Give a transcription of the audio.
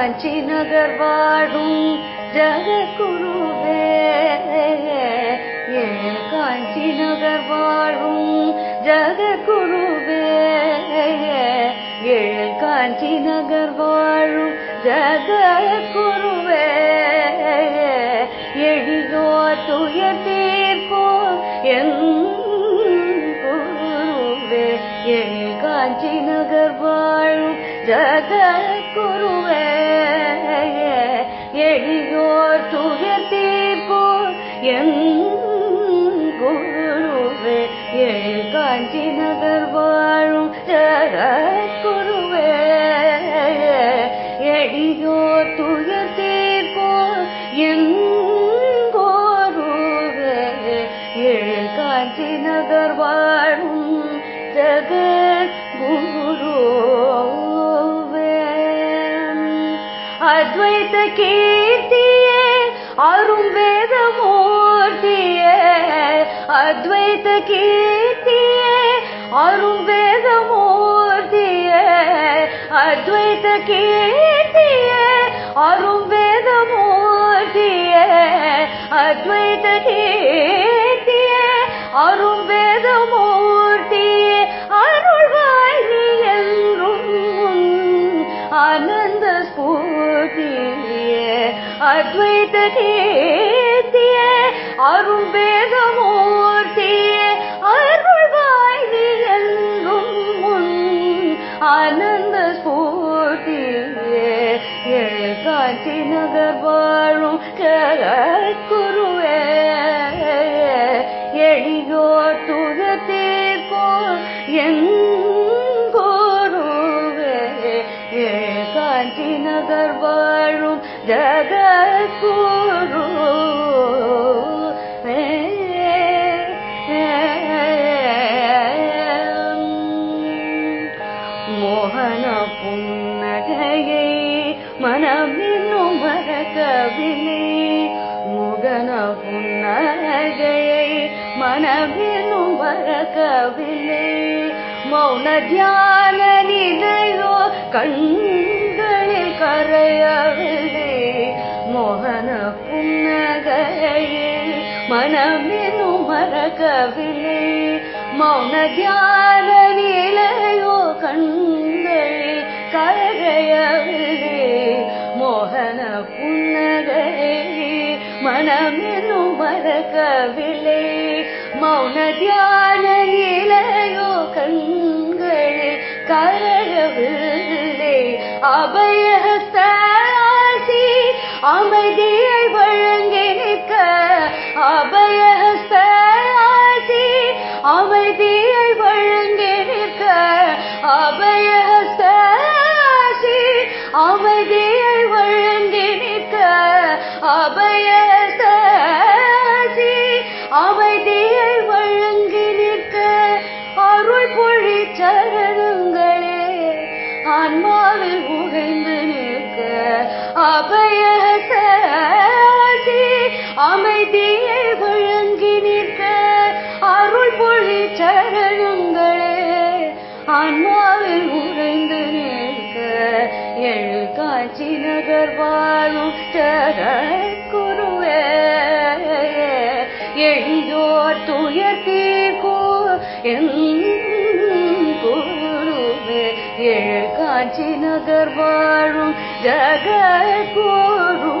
காஞ்சி நகர் வாழும் ஜககுருவே எழில் காஞ்சி நகர் வாழும் ஜககுருவே எழில் காஞ்சி நகர் வாழும் ஜககுருவே எழிலோ துயர் தீர்ப்போ என் குருவே. எழில் காஞ்சி நகர் வாழும் ஜககுருவே குருவே எழில் காஞ்சி நகர் வாழும் ஜககுருவே எடியோ துயர் தீர்ப்போ எங்கோருவே. எழில் காஞ்சி நகர் வாழும் ஜககுருவே அத்வைத கீர்த்தி அத்வைத கீர்த்தியே அரும் வேதமூர்த்தியே அத்வைத கீர்த்தியே அரும் வேதமூர்த்தியே அத்வைத கீர்த்தியே அரும் வேதமூர்த்தியே அருள்வாய் நீ என்றும் ஆனந்த ஸ்பூர்த்தியே அத்வைத கீர்த்தியே அரும் வேதமூர்த்தி வாழும் ஜகத்குருவே எளியோர் துயர் தீர்ப்போ என் காஞ்சி நகர் வாழும் ஜகத்குரு. மோகன புன்னகையை மனமே மனமின்னும் மறக்கவில்லை மௌன தியான நிலையோ கண்களில் கரையவில்லை. மோகன புன்னகையே மனமெனும் மறக்கவில்லை. மௌன தியான நிலையோ கண்களில் கரையவில்லை. மோகன புன்னகையே மனமெனும் மறக்கவில்லை. மௌன தியான நிலையோ கண்களில் கரகவில்லை. அபயஸ்தாசி அமைதியை வழங்கி நிற்க. அபயஸ்தாசி அமைதியை வழங்கி நிற்க. அபயஸ்தாசி அமைதியை வழங்கி நிற்க. அபய சரணங்களே ஆன்மாவில் உகைந்து நிற்க அபயசாசி அமைதியை வழங்கி நிற்க அருள் பொழி சரணங்களே ஆன்மாவில் உறைந்து நிற்க எழு காட்சி நகர் வாழும் குருவே எளியோர் துயர் தீர்க்கோ என் காட்சி நகர் வாழும் ஜகக்கூறும்